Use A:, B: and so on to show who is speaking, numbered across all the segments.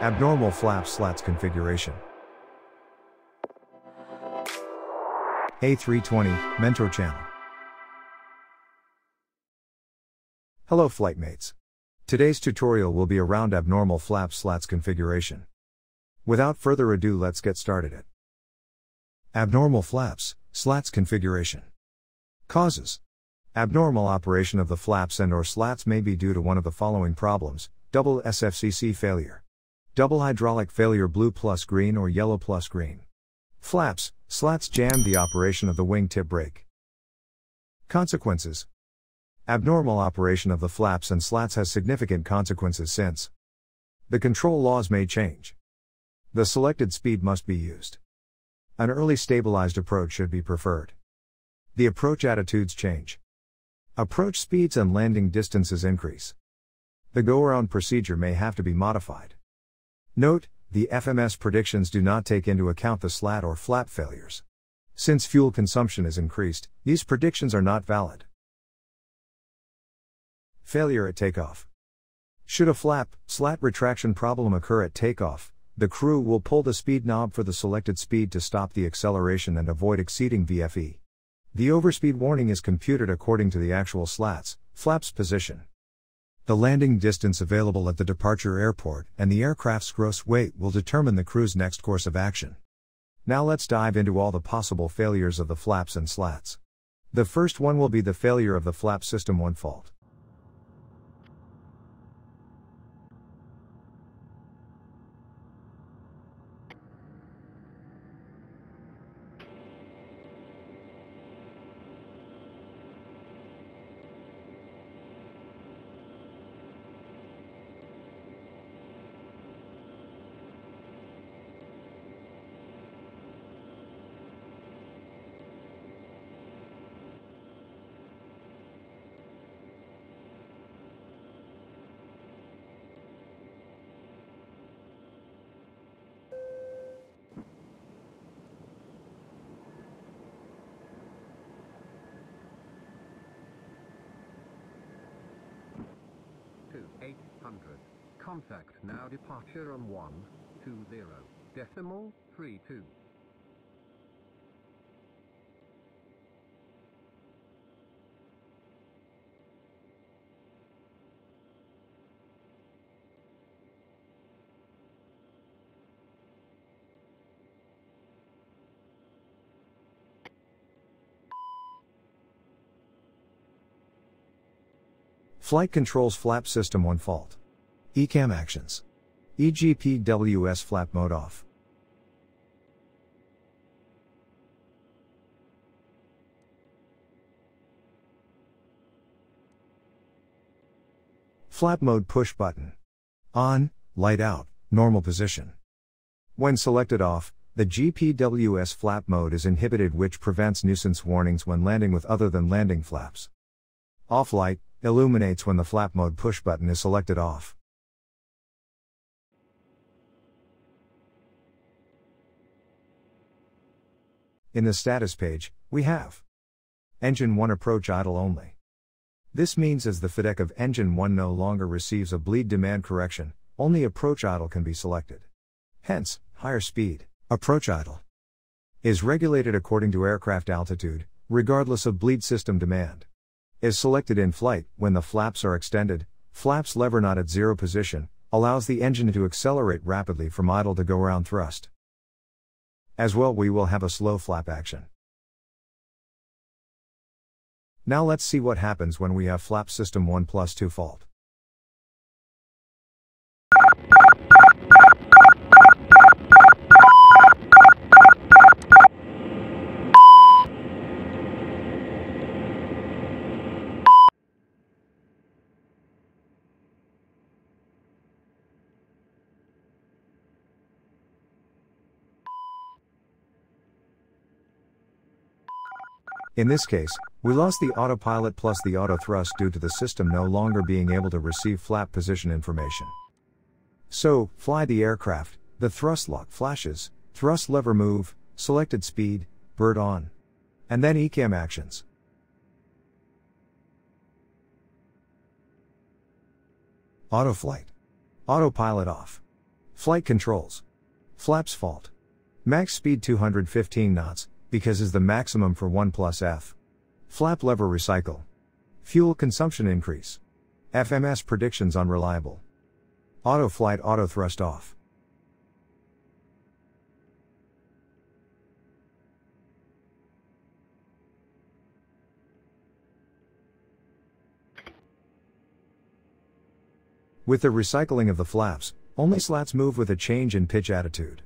A: Abnormal flap slats configuration. A320 Mentor Channel. Hello flight mates. Today's tutorial will be around abnormal flap slats configuration. Without further ado let's get started it. Abnormal flaps, slats configuration. Causes. Abnormal operation of the flaps and or slats may be due to one of the following problems, double SFCC failure. Double hydraulic failure blue plus green or yellow plus green. Flaps, slats jammed the operation of the wingtip brake. Consequences. Abnormal operation of the flaps and slats has significant consequences since the control laws may change. The selected speed must be used. An early stabilized approach should be preferred. The approach attitudes change. Approach speeds and landing distances increase. The go around procedure may have to be modified. Note, the FMS predictions do not take into account the slat or flap failures. Since fuel consumption is increased, these predictions are not valid. Failure at takeoff. Should a flap, slat retraction problem occur at takeoff, the crew will pull the speed knob for the selected speed to stop the acceleration and avoid exceeding VFE. The overspeed warning is computed according to the actual slats, flaps position. The landing distance available at the departure airport and the aircraft's gross weight will determine the crew's next course of action. Now let's dive into all the possible failures of the flaps and slats. The first one will be the failure of the flap system 1 fault.
B: to 800. Contact now departure on 120 decimal 32.
A: Flight controls flap system 1 fault. ECAM actions. EGPWS flap mode off. Flap mode push button. On, light out, normal position. When selected off, the GPWS flap mode is inhibited, which prevents nuisance warnings when landing with other than landing flaps. Off light, illuminates when the flap mode push button is selected off. In the status page, we have Engine 1 approach idle only. This means as the FADEC of Engine 1 no longer receives a bleed demand correction, only approach idle can be selected. Hence, higher speed, approach idle, is regulated according to aircraft altitude, regardless of bleed system demand is selected in flight when the flaps are extended, flaps lever not at zero position, allows the engine to accelerate rapidly from idle to go around thrust. As well, we will have a slow flap action. Now let's see what happens when we have flap system 1 plus 2 fault. In this case, we lost the autopilot plus the auto thrust due to the system no longer being able to receive flap position information. So, fly the aircraft, the thrust lock flashes, thrust lever move, selected speed, bird on. And then ECAM actions. Auto flight. Autopilot off. Flight controls. Flaps fault. Max speed 215 knots, because is the maximum for 1 plus F. Flap lever recycle. Fuel consumption increase. FMS predictions unreliable. Auto flight auto thrust off. With the recycling of the flaps, only slats move with a change in pitch attitude.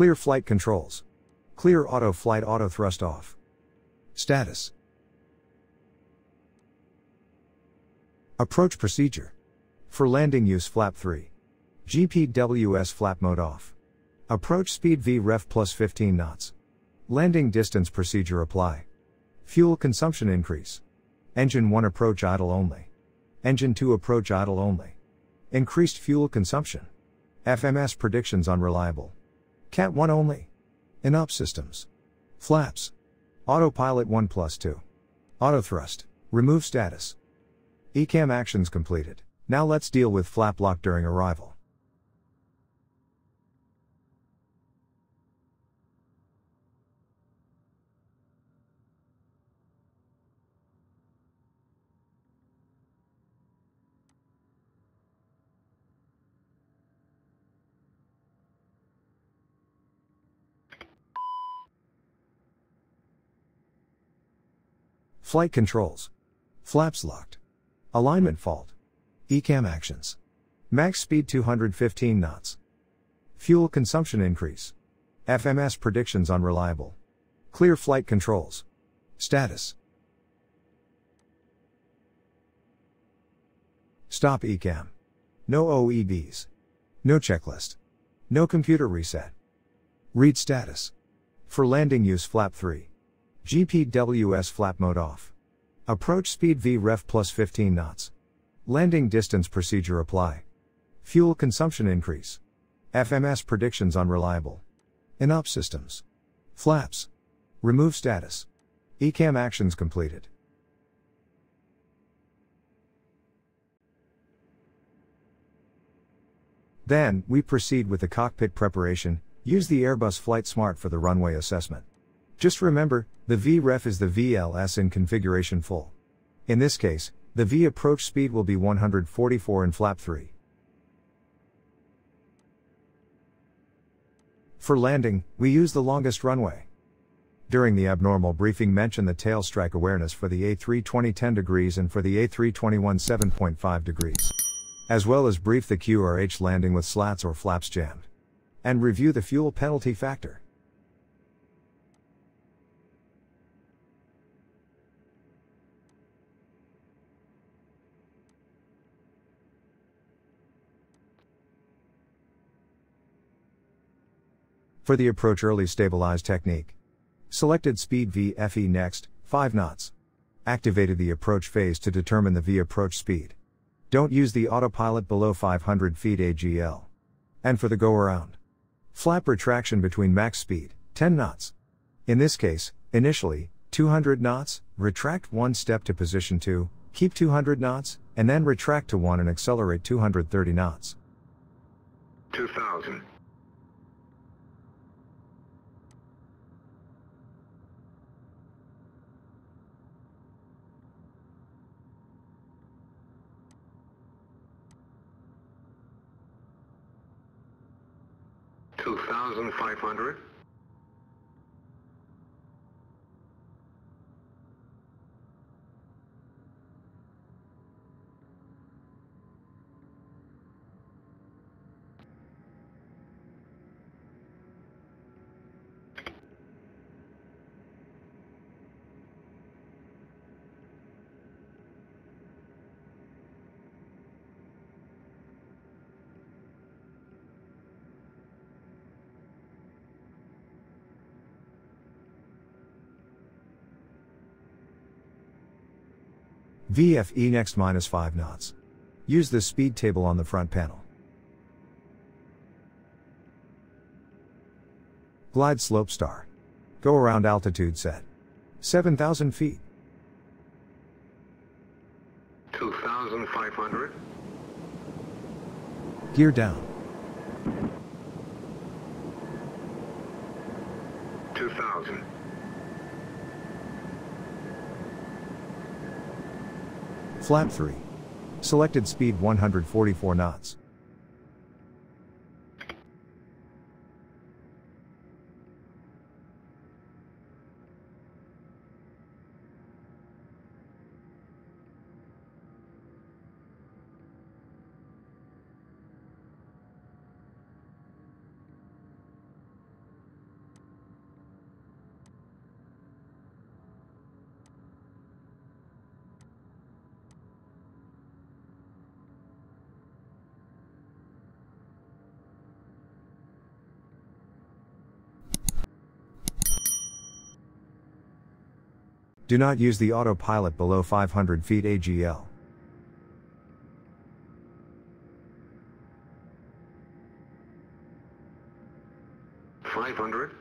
A: Clear flight controls. Clear auto flight auto thrust off. Status. Approach procedure. For landing use flap 3. GPWS flap mode off. Approach speed V ref plus 15 knots. Landing distance procedure apply. Fuel consumption increase. Engine 1 approach idle only. Engine 2 approach idle only. Increased fuel consumption. FMS predictions unreliable. Cat 1 only. INOP systems. Flaps. Autopilot 1 plus 2. Auto thrust. Remove status. ECAM actions completed. Now let's deal with flap lock during arrival. Flight controls. Flaps locked. Alignment fault. ECAM actions. Max speed 215 knots. Fuel consumption increase. FMS predictions unreliable. Clear flight controls. Status. Stop ECAM. No OEBs. No checklist. No computer reset. Read status. For landing use flap 3. GPWS flap mode off. Approach speed V ref plus 15 knots. Landing distance procedure apply. Fuel consumption increase. FMS predictions unreliable. INOP systems. Flaps. Remove status. ECAM actions completed. Then, we proceed with the cockpit preparation, use the Airbus FlySmart for the runway assessment. Just remember, the VREF is the VLS in configuration full. In this case, the V approach speed will be 144 in flap 3. For landing, we use the longest runway. During the abnormal briefing mention the tail strike awareness for the A320 10 degrees and for the A321 7.5 degrees. As well as brief the QRH landing with slats or flaps jammed. And review the fuel penalty factor. For the approach early stabilize technique. Selected speed VFE next, 5 knots. Activated the approach phase to determine the V approach speed. Don't use the autopilot below 500 feet AGL. And for the go around. Flap retraction between max speed, 10 knots. In this case, initially, 200 knots, retract one step to position 2, keep 200 knots, and then retract to 1 and accelerate 230 knots.
C: 2000. One thousand five hundred.
A: VFE next minus 5 knots. Use the speed table on the front panel. Glide slope star. Go around altitude set. 7,000 feet.
C: 2,500.
A: Gear down.
C: 2,000.
A: Flap 3. Selected speed 144 knots. Do not use the autopilot below 500 feet AGL.
C: Five hundred.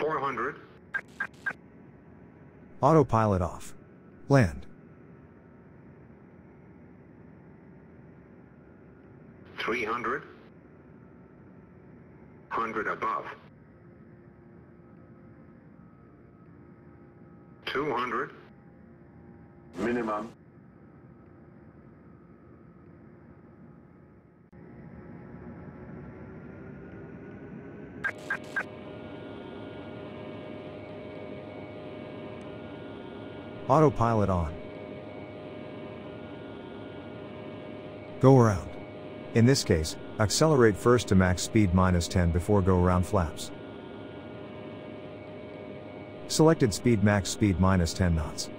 C: Four hundred.
A: Autopilot off. Land.
C: Three hundred. Hundred above. Two hundred. Minimum.
A: Autopilot on. Go around. In this case, accelerate first to max speed minus 10 before go around flaps. Selected speed max speed minus 10 knots.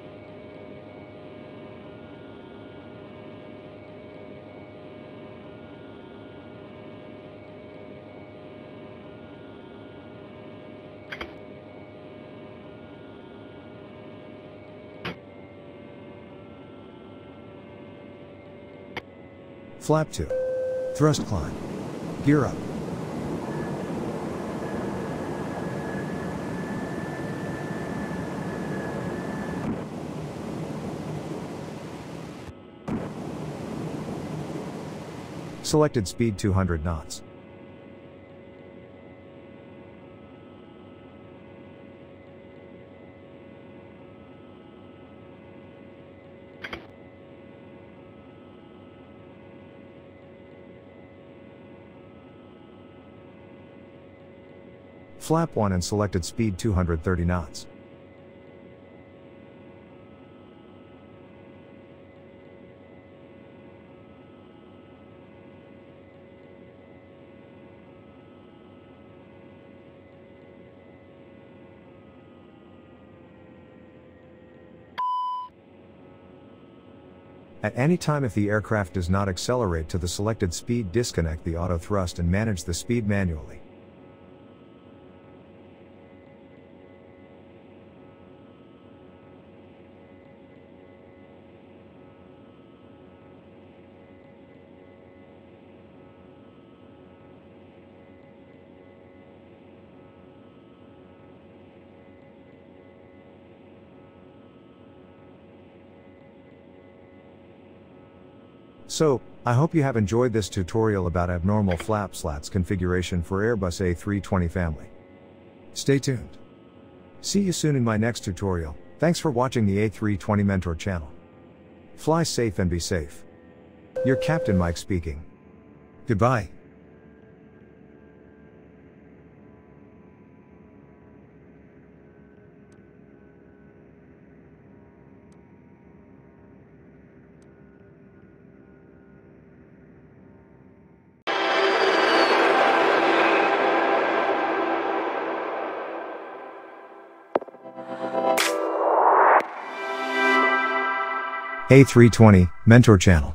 A: Flap 2. Thrust climb. Gear up. Selected speed 200 knots. Flap 1 and selected speed 230 knots. At any time if the aircraft does not accelerate to the selected speed disconnect the auto thrust and manage the speed manually. So, I hope you have enjoyed this tutorial about abnormal flap slats configuration for Airbus A320 family. Stay tuned. See you soon in my next tutorial. Thanks for watching the A320 Mentor channel. Fly safe and be safe. Your Captain Mike speaking. Goodbye. A320 Mentor Channel.